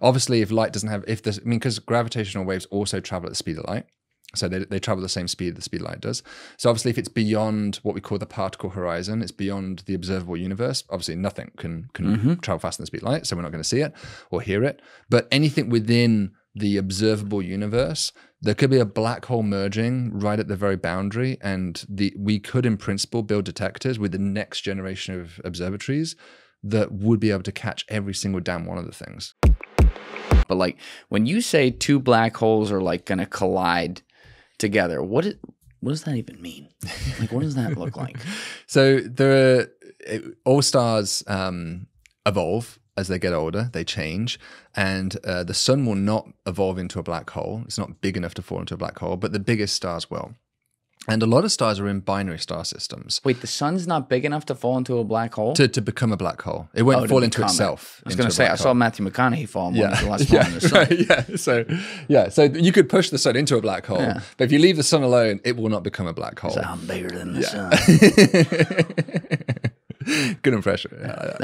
Obviously, if light doesn't have, if this, I mean, because gravitational waves also travel at the speed of light. So they, they travel the same speed the speed of light does. So obviously, if it's beyond what we call the particle horizon, it's beyond the observable universe. Obviously, nothing can can mm-hmm. travel faster than the speed of light, so we're not going to see it or hear it. But anything within the observable universe, there could be a black hole merging right at the very boundary, and the we could, in principle, build detectors with the next generation of observatories that would be able to catch every single damn one of the things. But like when you say two black holes are like going to collide together, what what does that even mean? Like what does that look like? So are all stars um, evolve as they get older, they change, and uh, the sun will not evolve into a black hole. It's not big enough to fall into a black hole, but the biggest stars will. And a lot of stars are in binary star systems Wait, the sun's not big enough to fall into a black hole? to, to become a black hole. It won't Oh, fall into become it. itself. I was going to say, I saw. Matthew McConaughey fall in the last yeah, in the sun. right, yeah. So, yeah. So you could push the sun into a black hole, Yeah. but if you leave the sun alone, it will not become a black hole. I'm bigger than the sun. Good impression. Yeah,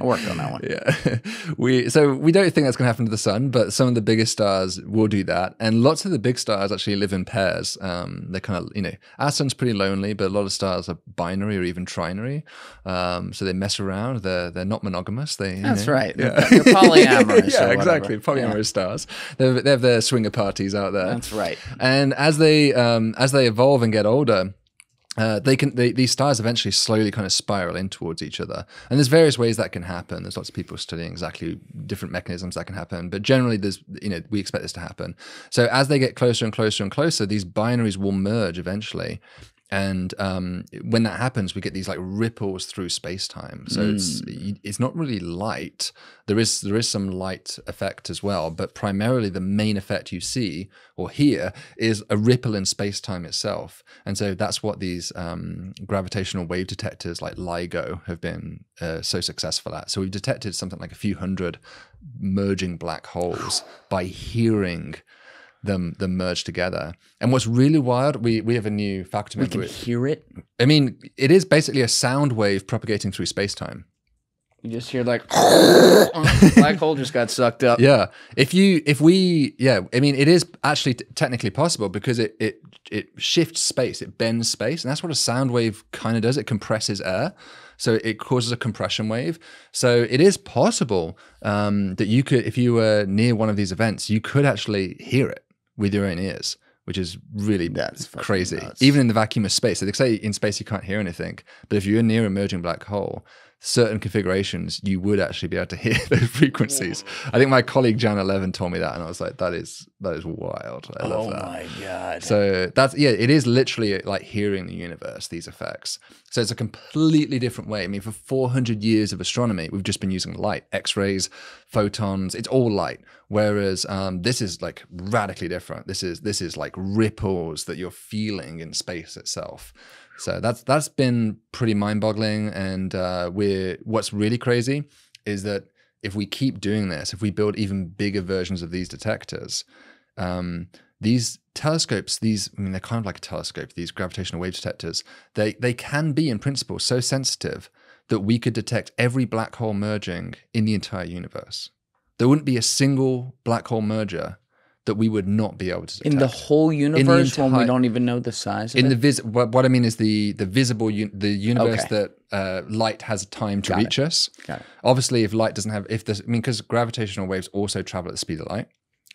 I worked on that one. yeah. we so we don't think that's going to happen to the sun, but some of the biggest stars will do that, and lots of the big stars actually live in pairs. Um, they're kind of you know our sun's pretty lonely, but a lot of stars are binary or even trinary, um, so they mess around. They're they're not monogamous. They you That's know, right. They're, they're polyamorous. yeah, exactly. Polyamorous stars. They have, they have their swinger parties out there. That's right. And as they um, as they evolve and get older, uh, they can they, these stars eventually slowly kind of spiral in towards each other. And there's various ways that can happen. There's lots of people studying exactly different mechanisms that can happen. But generally, there's you know we expect this to happen. So as they get closer and closer and closer, these binaries will merge eventually. And um, when that happens, we get these like ripples through space time. So it's it's not really light. There is there is some light effect as well, but primarily the main effect you see or hear is a ripple in space time itself. And so that's what these um, gravitational wave detectors like LIGO have been uh, so successful at. So we've detected something like a few hundred merging black holes by hearing them them merge together. And what's really wild, we we have a new faculty We member. can hear it. I mean, it is basically a sound wave propagating through space time. You just hear like black hole just got sucked up. Yeah. If you, if we, yeah, I mean, it is actually technically possible because it, it, it shifts space, it bends space. And that's what a sound wave kind of does. It compresses air. So it causes a compression wave. So it is possible um, that you could, if you were near one of these events, you could actually hear it with your own ears, which is really That's crazy. Even in the vacuum of space. So they say in space you can't hear anything, but if you're near a merging black hole, certain configurations you would actually be able to hear those frequencies. I think my colleague Janna Levin told me that, and I was like, that is that is wild. I love Oh that. my god. So that's yeah, it is literally like hearing the universe, these effects. So it's a completely different way. I mean, for 400 years of astronomy, we've just been using light, X-rays, photons. It's all light. Whereas um, this is like radically different. This is this is like ripples that you're feeling in space itself. So that's that's been pretty mind-boggling. And uh, we're what's really crazy is that if we keep doing this, if we build even bigger versions of these detectors, um, these telescopes, these I mean they're kind of like a telescope, these gravitational wave detectors, they they can be in principle so sensitive that we could detect every black hole merging in the entire universe. There wouldn't be a single black hole merger that we would not be able to detect. in the whole universe when we don't even know the size of in it? the vis what, what I mean is the the visible un- the universe Okay. that uh, light has time to Got it. reach us. Obviously, if light doesn't have if this I mean because gravitational waves also travel at the speed of light.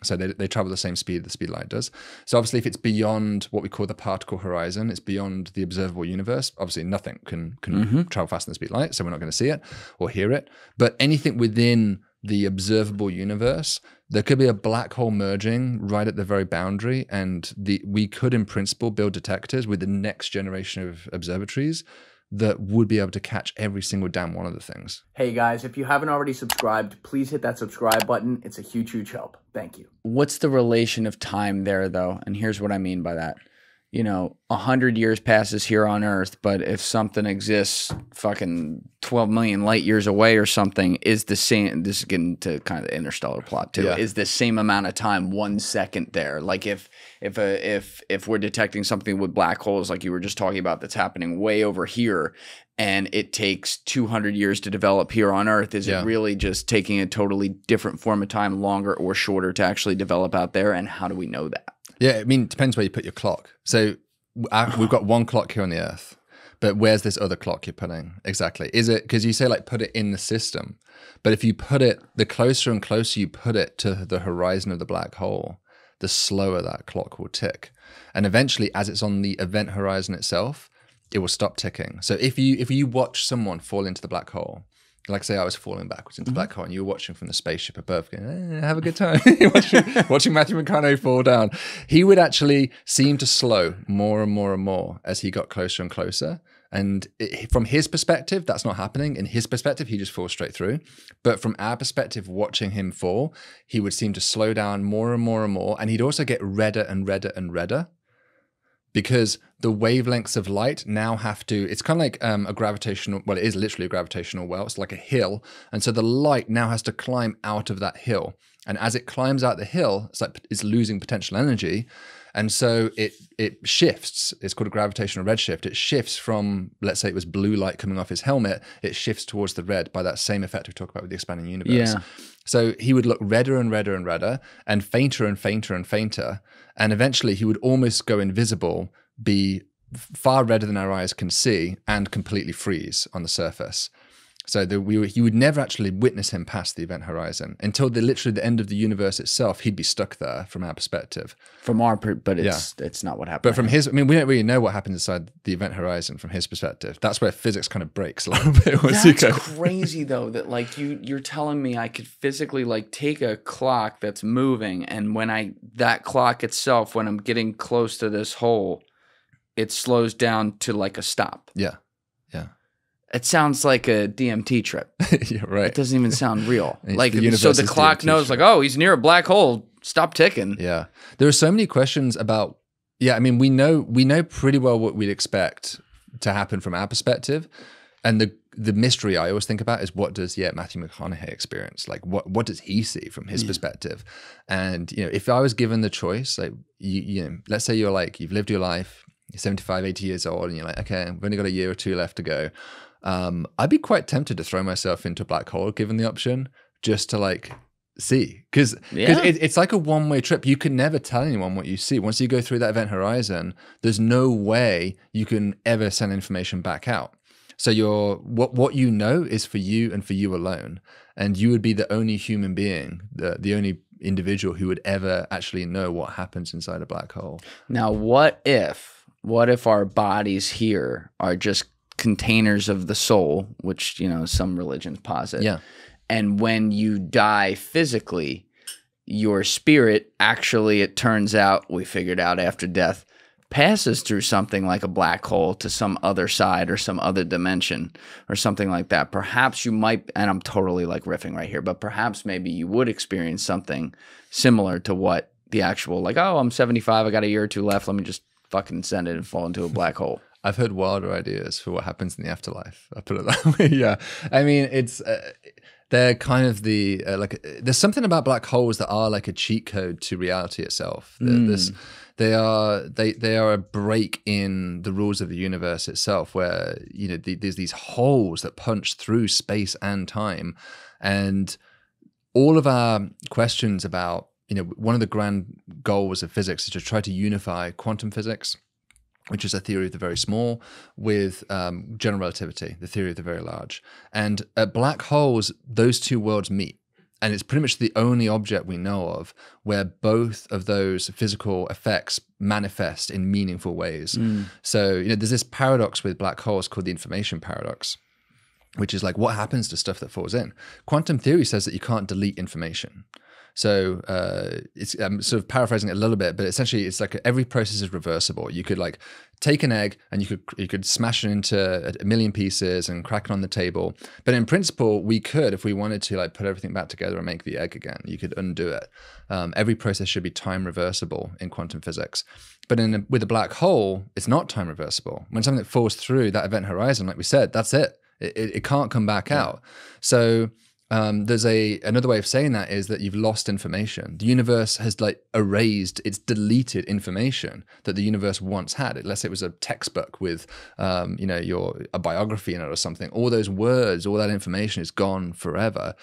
So they, they travel the same speed the speed of light does. So obviously, if it's beyond what we call the particle horizon, it's beyond the observable universe. Obviously, nothing can can Mm-hmm. travel faster than the speed of light, so we're not going to see it or hear it. But anything within the observable universe, there could be a black hole merging right at the very boundary, and the we could, in principle, build detectors with the next generation of observatories that would be able to catch every single damn one of the things. Hey guys, if you haven't already subscribed, please hit that subscribe button. It's a huge, huge help. Thank you. What's the relation of time there, though? And here's what I mean by that. You know, a hundred years passes here on Earth, but if something exists fucking 12 million light years away or something, is the same. This is getting to kind of the interstellar plot too. Yeah. Is the same amount of time one second there? Like if if a, if if we're detecting something with black holes, like you were just talking about, that's happening way over here, and it takes 200 years to develop here on Earth? Is Yeah. it really just taking a totally different form of time, longer or shorter, to actually develop out there? And how do we know that? Yeah, I mean, it depends where you put your clock. So we've got one clock here on the Earth, but where's this other clock you're putting exactly? Is it because you say like put it in the system, but if you put it the closer and closer you put it to the horizon of the black hole, the slower that clock will tick, and eventually, as it's on the event horizon itself, it will stop ticking. So if you if you watch someone fall into the black hole. Like say I was falling backwards into the black hole and you were watching from the spaceship above going, eh, have a good time watching, watching Matthew McConaughey fall down. He would actually seem to slow more and more and more as he got closer and closer. And it, from his perspective, that's not happening. In his perspective, he just falls straight through. But from our perspective, watching him fall, he would seem to slow down more and more and more. And he'd also get redder and redder and redder because the wavelengths of light now have to it's kind of like um, a gravitational well it is literally a gravitational well it's like a hill and so the light now has to climb out of that hill. And as it climbs out the hill it's like it's losing potential energy and so it it shifts it's called a gravitational redshift it shifts from let's say it was blue light coming off his helmet it shifts towards the red by that same effect we talk about with the expanding universe Yeah. so he would look redder and redder and redder and fainter and fainter and fainter. And eventually he would almost go invisible, be far redder than our eyes can see, and completely freeze on the surface. So the, we, were- you would never actually witness him past the event horizon until the literally the end of the universe itself. He'd be stuck there from our perspective. From our, per- but it's it's not what happened. But from his, I mean, we don't really know what happens inside the event horizon from his perspective. That's where physics kind of breaks a little bit. once you That's go- crazy though that like you you're telling me I could physically like take a clock that's moving and when I that clock itself when I'm getting close to this hole it slows down to like a stop. yeah, yeah, It sounds like a DMT trip. you're right. It doesn't even sound real. Like the so the clock DMT knows trip. like oh he's near a black hole. Stop ticking. Yeah. There are so many questions about yeah, I mean we know we know pretty well what we'd expect to happen from our perspective. And the the mystery I always think about is what does yeah Matthew McConaughey experience? Like what what does he see from his hmm. perspective? And you know, if I was given the choice, like you, you know, let's say you're like you've lived your life, you're 75, 80 years old, and you're like, okay, I've only got a year or two left to go. Um, I'd be quite tempted to throw myself into a black hole given the option, just to like see. Because Yeah. it, it's like a one-way trip. You can never tell anyone what you see. Once you go through that event horizon there's no way you can ever send information back out. So you're what what you know is for you and for you alone. And you would be the only human being the, the only individual who would ever actually know what happens inside a black hole. Now, what if, what if our bodies here are just containers of the soul, which, you know, some religions posit. yeah And when you die physically, your spirit actually, it turns out, we figured out after death, passes through something like a black hole to some other side or some other dimension or something like that. Perhaps you might, and I'm totally like riffing right here, but perhaps maybe you would experience something similar to what the actual, like, oh, I'm 75, I got a year or two left, let me just fucking send it and fall into a black hole. I've heard wilder ideas for what happens in the afterlife. I put it that way. yeah, I mean, it's uh, they're kind of the uh, like. There's something about black holes that are like a cheat code to reality itself. The- This, they are they they are a break in the rules of the universe itself, where you know the, there's these holes that punch through space and time, and all of our questions about you know one of the grand goals of physics is to try to unify quantum physics which is a theory of the very small, with um, general relativity, the theory of the very large. And at black holes, those two worlds meet. And it's pretty much the only object we know of where both of those physical effects manifest in meaningful ways. So, you know, there's this paradox with black holes called the information paradox, which is like what happens to stuff that falls in. Quantum theory says that you can't delete information. So uh, it's I'm sort of paraphrasing it a little bit, but essentially it's like every process is reversible. You could like take an egg and you could you could smash it into a, million pieces and crack it on the table. But in principle, we could, if we wanted to, like put everything back together and make the egg again. You could undo it. Um, every process should be time reversible in quantum physics. But in a, with a black hole, it's not time reversible. When something falls through that event horizon, like we said, that's it. It, it, it can't come back out. So um, there's a another way of saying that is that you've lost information. The universe has like erased, it's deleted information that the universe once had. Unless it was a textbook with, um, you know, your a biography in it or something. All those words, all that information is gone forever.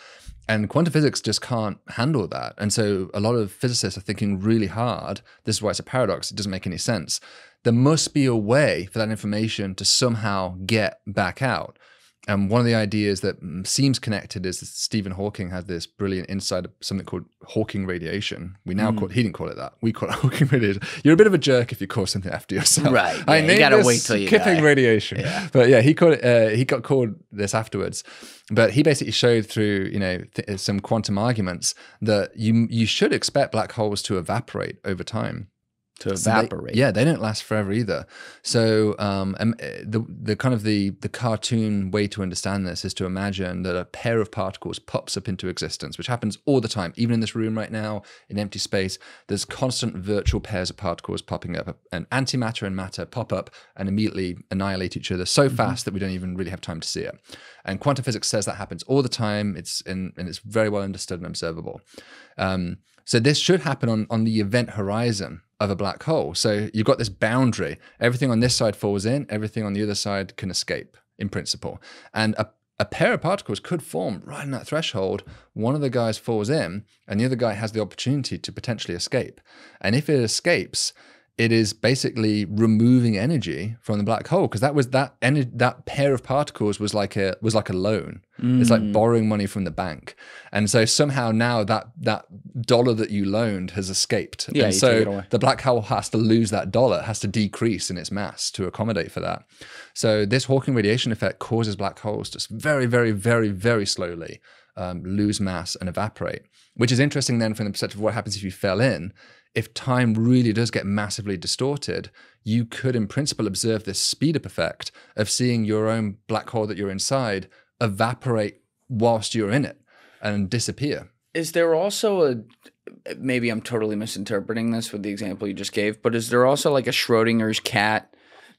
And quantum physics just can't handle that. And so a lot of physicists are thinking really hard. This is why it's a paradox. It doesn't make any sense. There must be a way for that information to somehow get back out. And one of the ideas that mm, seems connected is that Stephen Hawking had this brilliant insight of something called Hawking radiation. We now call he didn't call it that. We call it Hawking radiation. You're a bit of a jerk if you call something after yourself. Right, I yeah, you gotta wait till you Kipping die. radiation. But yeah, he called it. Uh, he got called this afterwards. But he basically showed through you know th- some quantum arguments that you you should expect black holes to evaporate over time To so they- evaporate. yeah, they don't last forever either. So um, uh, the the kind of the the cartoon way to understand this is to imagine that a pair of particles pops up into existence, which happens all the time, even in this room right now in empty space. There's constant virtual pairs of particles popping up, and antimatter and matter pop up and immediately annihilate each other so fast that we don't even really have time to see it. And quantum physics says that happens all the time. It's in, and it's very well understood and observable. Um, so this should happen on on the event horizon of a black hole. So you've got this boundary. Everything on this side falls in, everything on the other side can escape in principle. And a, a pair of particles could form right in that threshold. One of the guys falls in, and the other guy has the opportunity to potentially escape. And if it escapes, it is basically removing energy from the black hole because that was that ener- that pair of particles was like a was like a loan. It's like mm. borrowing money from the bank, and so somehow now that that dollar that you loaned has escaped. Yeah, and so take it away. the black hole has to lose that dollar, has to decrease in its mass to accommodate for that. So this Hawking radiation effect causes black holes to very, very, very, very slowly um, lose mass and evaporate, which is interesting then from the perspective of what happens if you fell in. If time really does get massively distorted, you could, in principle, observe this speed up effect of seeing your own black hole that you're inside evaporate whilst you're in it and disappear. Is there also a maybe I'm totally misinterpreting this with the example you just gave, but is there also like a Schrodinger's cat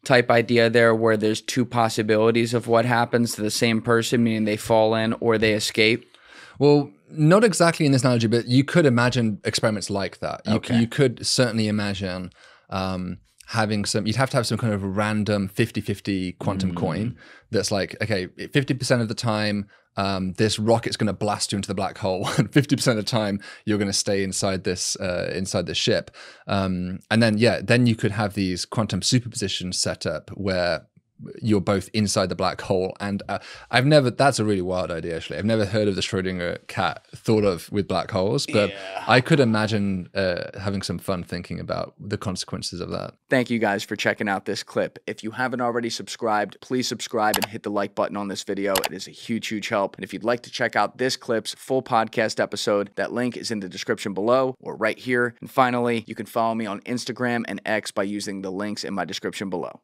type idea there where there's two possibilities of what happens to the same person, meaning they fall in or they escape? Well, not exactly in this analogy, but you could imagine experiments like that. You, Okay. you could certainly imagine um, having some, you'd have to have some kind of random 50 50 quantum coin that's like, okay, 50% of the time, um, this rocket's going to blast you into the black hole, and 50% of the time, you're going to stay inside this uh, inside the ship. Um, and then, yeah, then you could have these quantum superpositions set up where you're both inside the black hole and uh, i've never that's a really wild idea actually i've never heard of the schrodinger cat thought of with black holes but i could imagine uh, having some fun thinking about the consequences of that Thank you guys for checking out this clip. If you haven't already subscribed, please subscribe and hit the like button on this video. It is a huge, huge help. And if you'd like to check out this clip's full podcast episode, that link is in the description below or right here. And finally, you can follow me on Instagram and X by using the links in my description below.